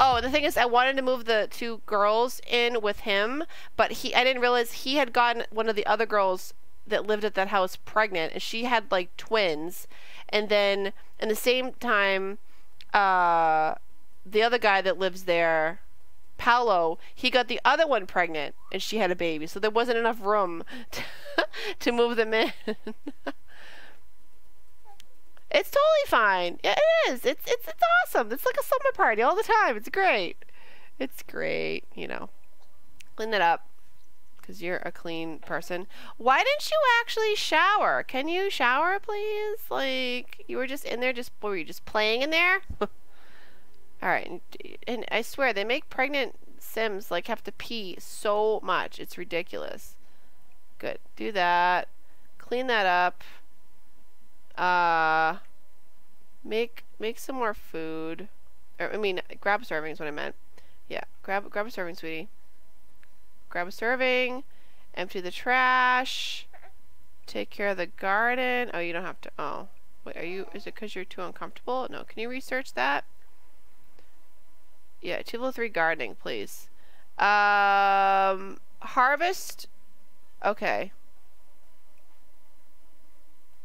Oh, the thing is, I wanted to move the two girls in with him, but he I didn't realize he had gotten one of the other girls that lived at that house pregnant, and she had like twins, and then in the same time, uh, the other guy that lives there, Paolo, he got the other one pregnant, and she had a baby, so there wasn't enough room to, to move them in. It's totally fine. Yeah, it is. It's it's it's awesome. It's like a summer party all the time. It's great. It's great. You know, clean that up because you're a clean person. Why didn't you actually shower? Can you shower, please? Like you were just in there, just were you just playing in there? all right, and, and I swear they make pregnant Sims like have to pee so much. It's ridiculous. Good. Do that. Clean that up. Uh, make make some more food. Or, I mean, grab a serving is what I meant. Yeah, grab grab a serving, sweetie. Grab a serving. Empty the trash. Take care of the garden. Oh, you don't have to. Oh, wait. Are you? Is it because you're too uncomfortable? No. Can you research that? Yeah, two level three gardening, please. Um, harvest. Okay.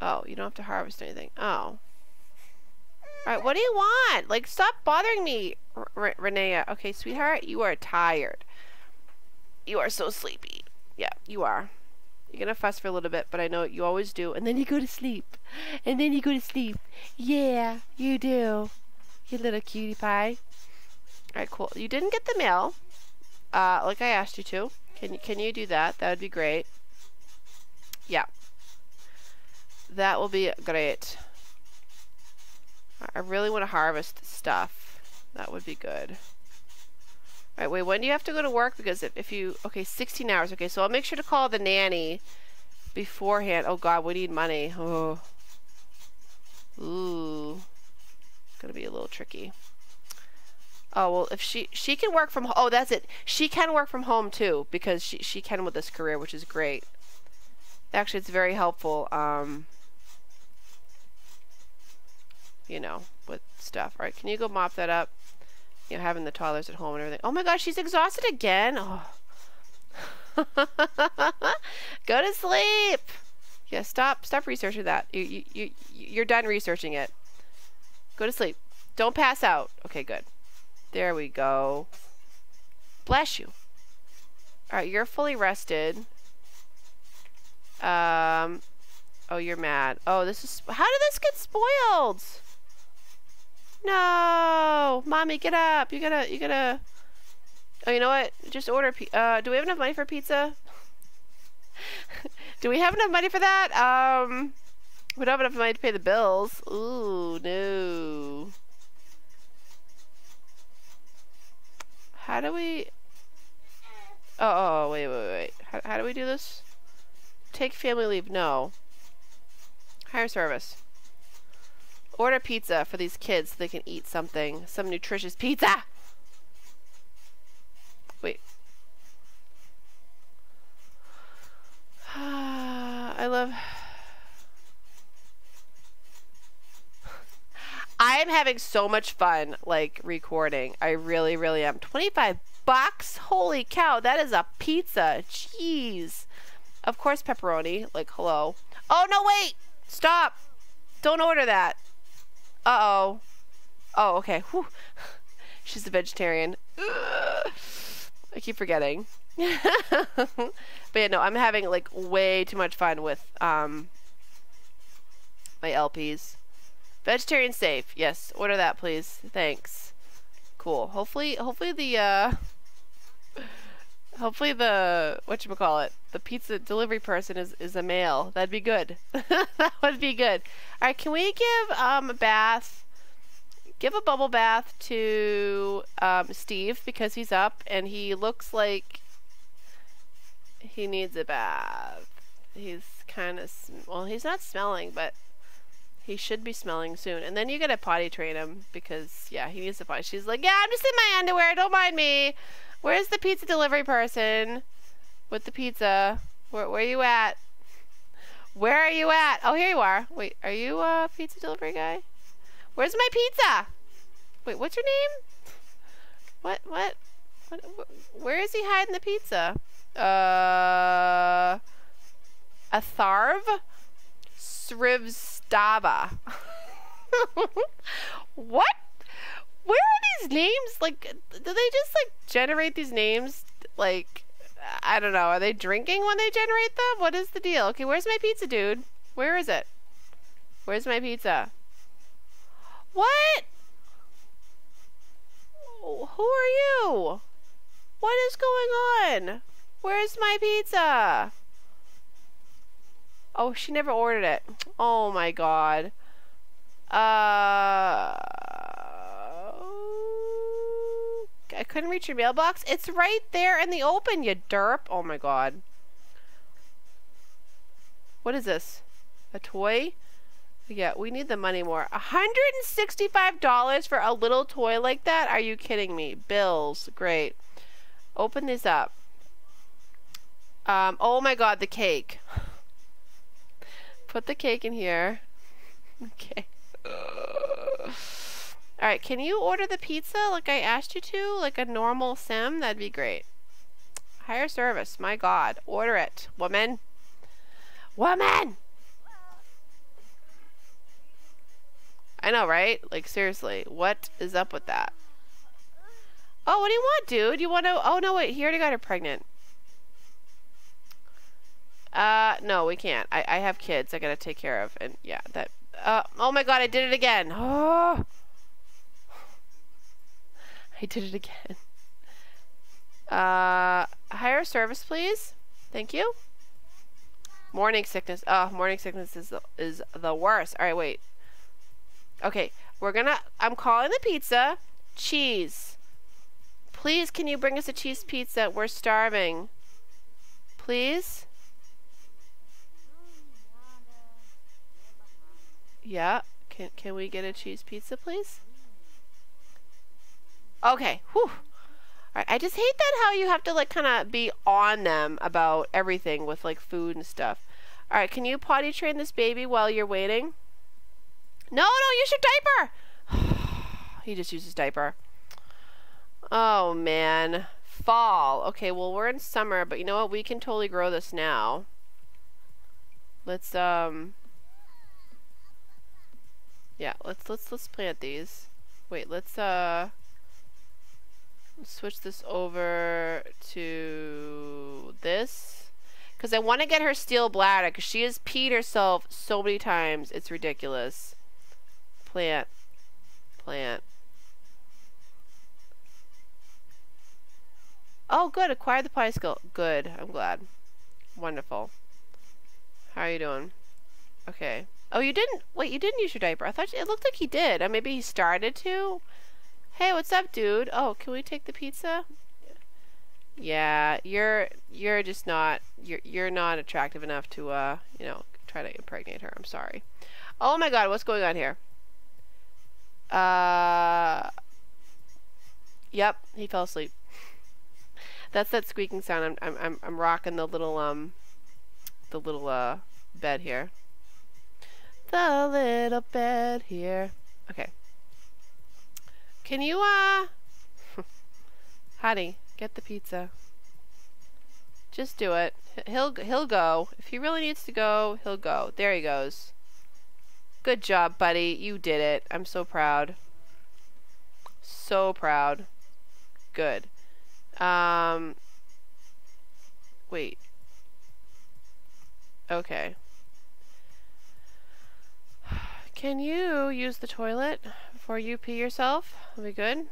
Oh, you don't have to harvest anything. Oh. Alright, what do you want? Like, stop bothering me, Renea. Okay, sweetheart, you are tired. You are so sleepy. Yeah, you are. You're gonna fuss for a little bit, but I know you always do. And then you go to sleep. And then you go to sleep. Yeah, you do. You little cutie pie. Alright, cool. You didn't get the mail. Uh, like I asked you to. Can you, can you do that? That would be great. Yeah. That will be great. I really want to harvest stuff. That would be good. Alright, wait, when do you have to go to work? Because if, if you... Okay, 16 hours. Okay, so I'll make sure to call the nanny beforehand. Oh, God, we need money. Oh. Ooh. It's going to be a little tricky. Oh, well, if she... She can work from... Oh, that's it. She can work from home, too, because she, she can with this career, which is great. Actually, it's very helpful. Um you know, with stuff. All right, can you go mop that up? You know, having the toddlers at home and everything. Oh my gosh, she's exhausted again. Oh. go to sleep. Yeah, stop, stop researching that. You, you, you, you're done researching it. Go to sleep. Don't pass out. Okay, good. There we go. Bless you. All right, you're fully rested. Um, oh, you're mad. Oh, this is, how did this get spoiled? No, mommy, get up. You gotta, you gotta. Oh, you know what? Just order. Uh, do we have enough money for pizza? do we have enough money for that? Um, we don't have enough money to pay the bills. Ooh, no. How do we? Oh, oh, oh wait, wait, wait. How, how do we do this? Take family leave. No. Hire service. Order pizza for these kids so they can eat something. Some nutritious pizza! Wait. I love... I am having so much fun, like, recording. I really, really am. 25 bucks? Holy cow, that is a pizza. Jeez. Of course, pepperoni. Like, hello. Oh, no, wait! Stop! Don't order that. Uh-oh. Oh, okay. Whew. She's a vegetarian. Ugh. I keep forgetting. but yeah, no, I'm having like way too much fun with um my LPs. Vegetarian safe. Yes, order that please. Thanks. Cool. Hopefully hopefully the uh hopefully the what you call it the pizza delivery person is is a male that'd be good that would be good all right can we give um a bath give a bubble bath to um, steve because he's up and he looks like he needs a bath he's kind of well he's not smelling but he should be smelling soon and then you gotta potty train him because yeah he needs to potty she's like yeah i'm just in my underwear don't mind me Where's the pizza delivery person with the pizza? Where, where you at? Where are you at? Oh, here you are. Wait, are you a pizza delivery guy? Where's my pizza? Wait, what's your name? What, what? what where is he hiding the pizza? Uh, Atharv Srivastava. what? Where are these names? Like, do they just like generate these names? Like, I don't know. Are they drinking when they generate them? What is the deal? Okay, where's my pizza, dude? Where is it? Where's my pizza? What? Who are you? What is going on? Where's my pizza? Oh, she never ordered it. Oh my god. Uh... I couldn't reach your mailbox. It's right there in the open, you derp. Oh my god. What is this? A toy? Yeah, we need the money more. $165 for a little toy like that? Are you kidding me? Bills. Great. Open these up. Um, oh my god, the cake. Put the cake in here. Okay. Alright, can you order the pizza like I asked you to? Like a normal sim? That'd be great. Hire service. My god. Order it. Woman. Woman! I know, right? Like, seriously. What is up with that? Oh, what do you want, dude? You want to... Oh, no, wait. He already got her pregnant. Uh, no, we can't. I, I have kids I gotta take care of. And, yeah, that... Uh, oh my god, I did it again. Oh! I did it again. Uh, hire service, please. Thank you. Morning sickness. Oh, morning sickness is the, is the worst. All right, wait. Okay, we're gonna. I'm calling the pizza. Cheese. Please, can you bring us a cheese pizza? We're starving. Please. Yeah. Can can we get a cheese pizza, please? Okay. Whew. Alright, I just hate that how you have to like kind of be on them about everything with like food and stuff. Alright, can you potty train this baby while you're waiting? No, no, use your diaper! he just uses diaper. Oh, man. Fall. Okay, well, we're in summer, but you know what? We can totally grow this now. Let's, um... Yeah, let's, let's, let's plant these. Wait, let's, uh switch this over to this. Because I want to get her steel bladder. Because she has peed herself so many times. It's ridiculous. Plant. Plant. Oh, good. Acquired the pie skill. Good. I'm glad. Wonderful. How are you doing? Okay. Oh, you didn't... Wait, you didn't use your diaper. I thought... You, it looked like he did. Or maybe he started to. Hey, what's up, dude? Oh, can we take the pizza? Yeah, you're you're just not you're you're not attractive enough to uh, you know, try to impregnate her. I'm sorry. Oh my god, what's going on here? Uh Yep, he fell asleep. That's that squeaking sound. I'm I'm I'm I'm rocking the little um the little uh bed here. The little bed here. Okay. Can you, uh... Honey, get the pizza. Just do it. He'll, he'll go. If he really needs to go, he'll go. There he goes. Good job, buddy. You did it. I'm so proud. So proud. Good. Um... Wait. Okay. Can you use the toilet? before you pee yourself. Are we good?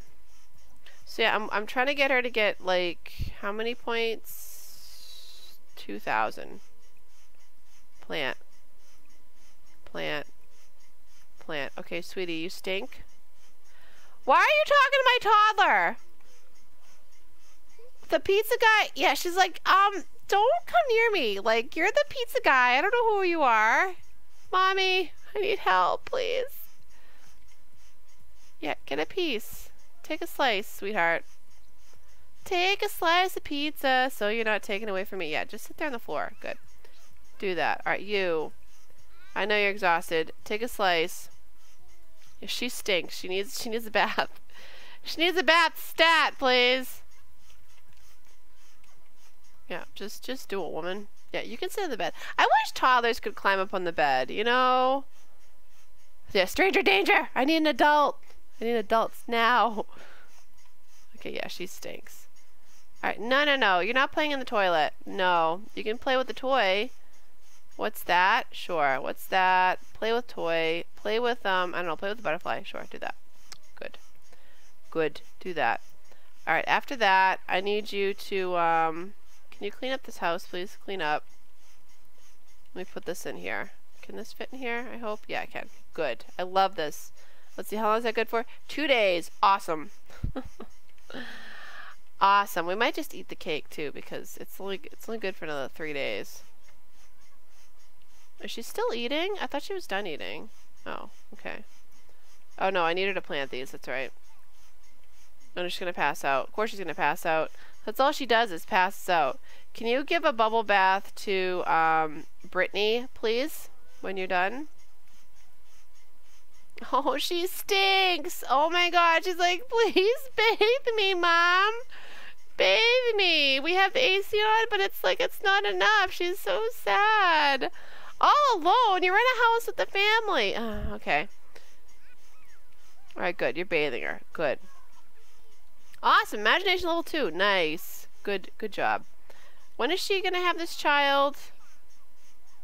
So yeah, I'm, I'm trying to get her to get like, how many points? 2,000. Plant. Plant. Plant. Okay, sweetie, you stink. Why are you talking to my toddler? The pizza guy, yeah, she's like, um, don't come near me. Like, you're the pizza guy. I don't know who you are. Mommy, I need help, please. Yeah, get a piece. Take a slice, sweetheart. Take a slice of pizza so you're not taken away from me. Yeah, just sit there on the floor. Good. Do that. Alright, you. I know you're exhausted. Take a slice. If she stinks. She needs she needs a bath. She needs a bath stat, please. Yeah, just just do it, woman. Yeah, you can sit in the bed. I wish toddlers could climb up on the bed, you know? Yeah, stranger danger! I need an adult! I need adults now! Okay, yeah, she stinks. Alright, no, no, no. You're not playing in the toilet. No. You can play with the toy. What's that? Sure. What's that? Play with toy. Play with, um, I don't know, play with the butterfly. Sure, do that. Good. Good. Do that. Alright, after that, I need you to, um, can you clean up this house, please? Clean up. Let me put this in here. Can this fit in here? I hope. Yeah, I can. Good. I love this. Let's see, how long is that good for? Two days. Awesome. awesome. We might just eat the cake, too, because it's only, it's only good for another three days. Is she still eating? I thought she was done eating. Oh, okay. Oh no, I needed to plant these, that's right. I'm just gonna pass out. Of course she's gonna pass out. That's all she does is passes out. Can you give a bubble bath to um, Brittany, please, when you're done? Oh, she stinks. Oh my god, she's like, please bathe me, mom. Bathe me. We have the AC on, but it's like, it's not enough. She's so sad. All alone? You're in a house with the family. Uh, okay. Alright, good. You're bathing her. Good. Awesome. Imagination level 2. Nice. Good good job. When is she going to have this child?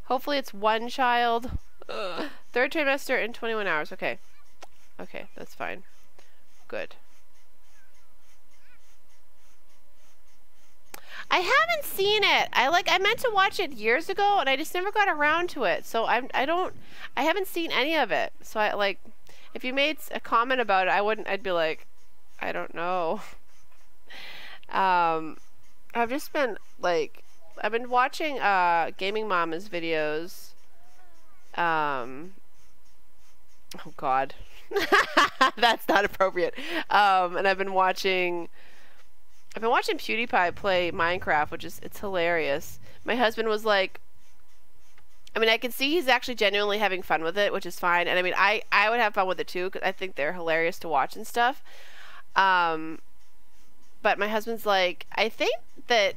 Hopefully it's one child. Ugh. Third trimester in 21 hours. Okay. Okay, that's fine. Good. I haven't seen it. I like I meant to watch it years ago and I just never got around to it. So I'm I don't I haven't seen any of it. So I like if you made a comment about it, I wouldn't I'd be like I don't know. Um I've just been like I've been watching uh Gaming Mama's videos. Um Oh god. That's not appropriate. Um and I've been watching I've been watching PewDiePie play Minecraft, which is it's hilarious. My husband was like, I mean, I can see he's actually genuinely having fun with it, which is fine. And I mean, I I would have fun with it too because I think they're hilarious to watch and stuff. Um, but my husband's like, I think that.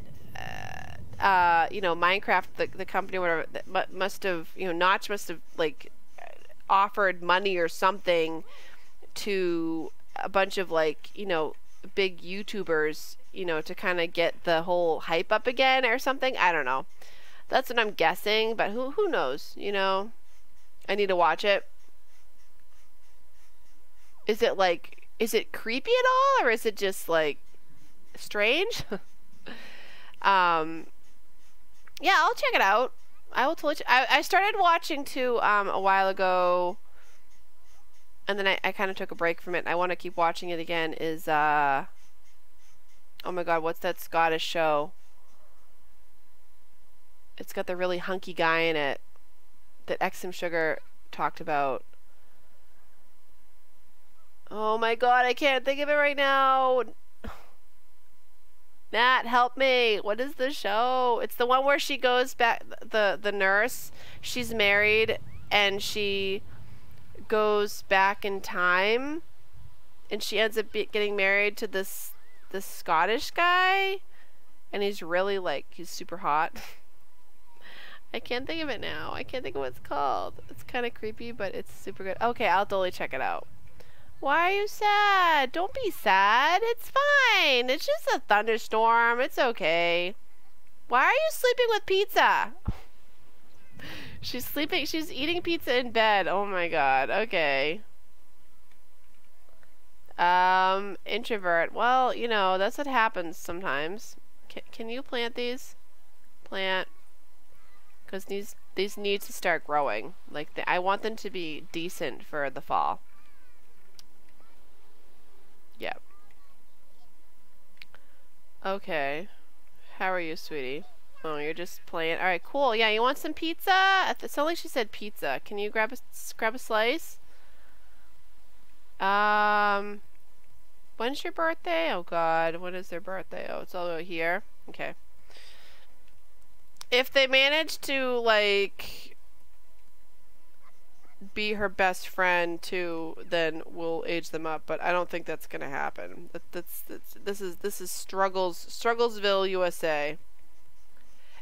Uh, you know, Minecraft, the, the company, whatever, must have, you know, Notch must have like offered money or something to a bunch of like, you know, big YouTubers you know, to kind of get the whole hype up again or something. I don't know. That's what I'm guessing, but who who knows, you know? I need to watch it. Is it like is it creepy at all or is it just like strange? um Yeah, I'll check it out. I will totally I I started watching too um a while ago and then I, I kind of took a break from it. I want to keep watching it again is uh Oh my god, what's that Scottish show? It's got the really hunky guy in it that XM Sugar talked about. Oh my god, I can't think of it right now. Matt, help me. What is the show? It's the one where she goes back the the nurse, she's married and she goes back in time and she ends up getting married to this the Scottish guy, and he's really like he's super hot. I can't think of it now. I can't think of what it's called. It's kind of creepy, but it's super good. Okay, I'll totally check it out. Why are you sad? Don't be sad. It's fine. It's just a thunderstorm. It's okay. Why are you sleeping with pizza? she's sleeping. She's eating pizza in bed. Oh my god. Okay. Um, introvert. Well, you know, that's what happens sometimes. Can, can you plant these? Plant. Because these, these need to start growing. Like, the, I want them to be decent for the fall. Yep. Okay. How are you, sweetie? Oh, you're just playing. All right, cool. Yeah, you want some pizza? It sounded like she said pizza. Can you grab a grab a slice? Um, When's your birthday? Oh god, when is their birthday? Oh, it's all over here. Okay. if they manage to like be her best friend too, then we'll age them up. But I don't think that's gonna happen. That, that's, that's this is this is struggles Strugglesville, USA.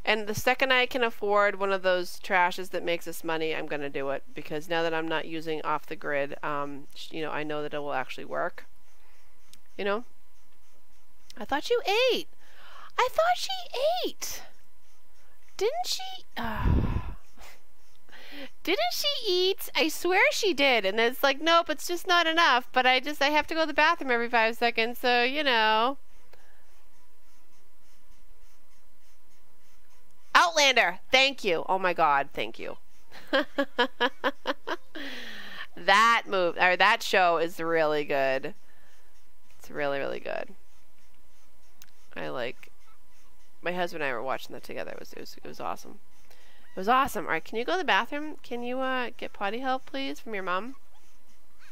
And the second I can afford one of those trashes that makes us money, I'm gonna do it because now that I'm not using off the grid, um, you know, I know that it will actually work. You know. I thought you ate. I thought she ate. Didn't she? Uh, didn't she eat? I swear she did. And it's like, nope, it's just not enough. But I just, I have to go to the bathroom every five seconds. So, you know. Outlander. Thank you. Oh my God. Thank you. that move, or that show is really good. It's really, really good. I like my husband and I were watching that together. It was it was it was awesome. It was awesome. All right, can you go to the bathroom? Can you uh, get potty help, please, from your mom?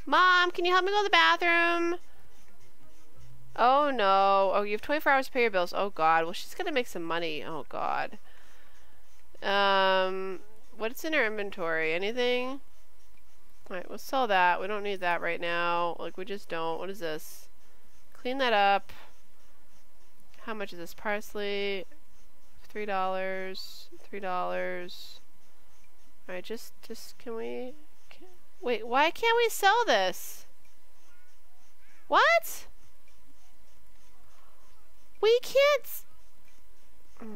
Mom, can you help me go to the bathroom? Oh no. Oh, you have 24 hours to pay your bills. Oh god. Well, she's gonna make some money. Oh god. Um, what's in her inventory? Anything? Alright, we'll sell that. We don't need that right now. Like, we just don't. What is this? Clean that up. How much is this? Parsley, three dollars, three dollars. All right, just, just can we? Can, wait, why can't we sell this? What? We can't.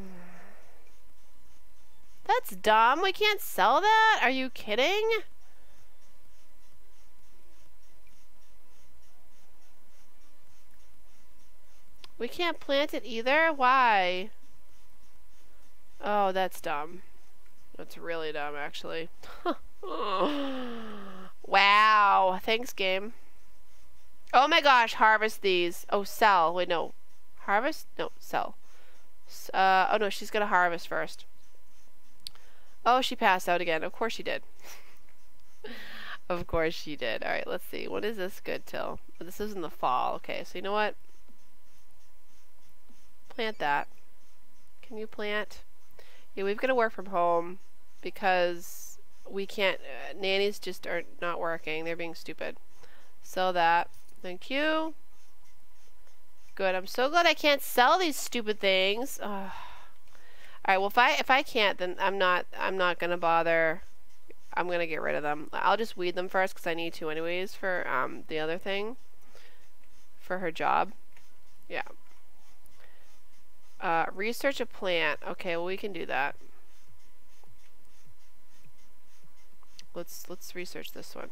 That's dumb. We can't sell that? Are you kidding? We can't plant it either? Why? Oh, that's dumb. That's really dumb, actually. wow. Thanks, game. Oh my gosh, harvest these. Oh, sell. Wait, no. Harvest? No, sell. Uh, oh no, she's gonna harvest first. Oh, she passed out again. Of course she did. of course she did. Alright, let's see. What is this good till? This is in the fall. Okay, so you know what? plant that? Can you plant? We've got to work from home because we can't, uh, nannies just are not working. They're being stupid. Sell that. Thank you. Good. I'm so glad I can't sell these stupid things. Ugh. All right. Well, if I if I can't, then I'm not I'm not gonna bother. I'm gonna get rid of them. I'll just weed them first because I need to anyways for um the other thing. For her job. Yeah. Uh, research a plant. Okay, well we can do that. Let's let's research this one.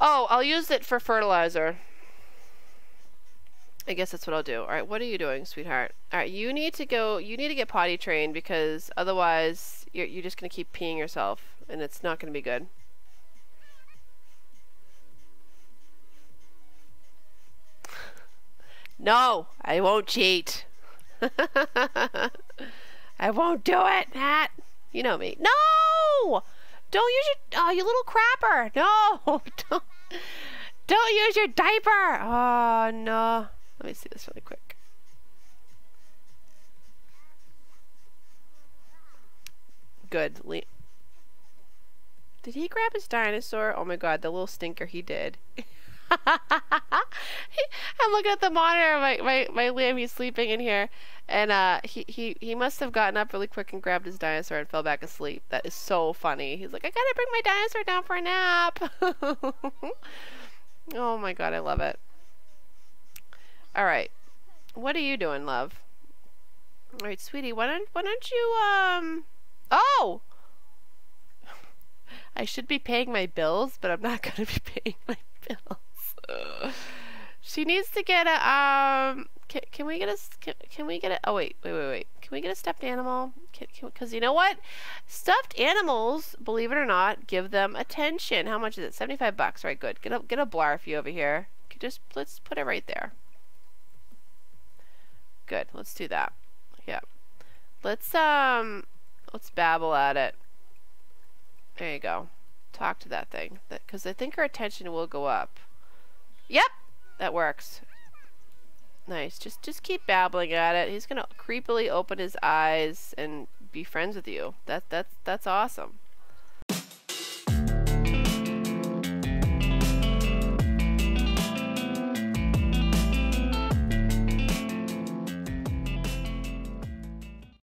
Oh, I'll use it for fertilizer. I guess that's what I'll do. All right, what are you doing, sweetheart? All right, you need to go. You need to get potty trained because otherwise you're you're just gonna keep peeing yourself, and it's not gonna be good. No, I won't cheat. I won't do it, Nat. You know me. No! Don't use your, oh, you little crapper. No, don't, don't use your diaper. Oh, no. Let me see this really quick. Good. Did he grab his dinosaur? Oh my god, the little stinker he did. I'm looking at the monitor. My, my, my lamb, he's sleeping in here. And uh, he, he, he must have gotten up really quick and grabbed his dinosaur and fell back asleep. That is so funny. He's like, I gotta bring my dinosaur down for a nap. oh my god, I love it. Alright. What are you doing, love? Alright, sweetie, why don't, why don't you, um... Oh! I should be paying my bills, but I'm not gonna be paying my bills she needs to get a um. Can, can we get a can, can we get a oh wait wait wait wait. Can we get a stuffed animal? Because you know what? Stuffed animals believe it or not give them attention. How much is it? 75 bucks. Right good. Get a get a blarfy over here. Just let's put it right there. Good. Let's do that. Yeah. Let's um let's babble at it. There you go. Talk to that thing. Because I think her attention will go up Yep, that works. Nice. Just just keep babbling at it. He's gonna creepily open his eyes and be friends with you. That that's that's awesome.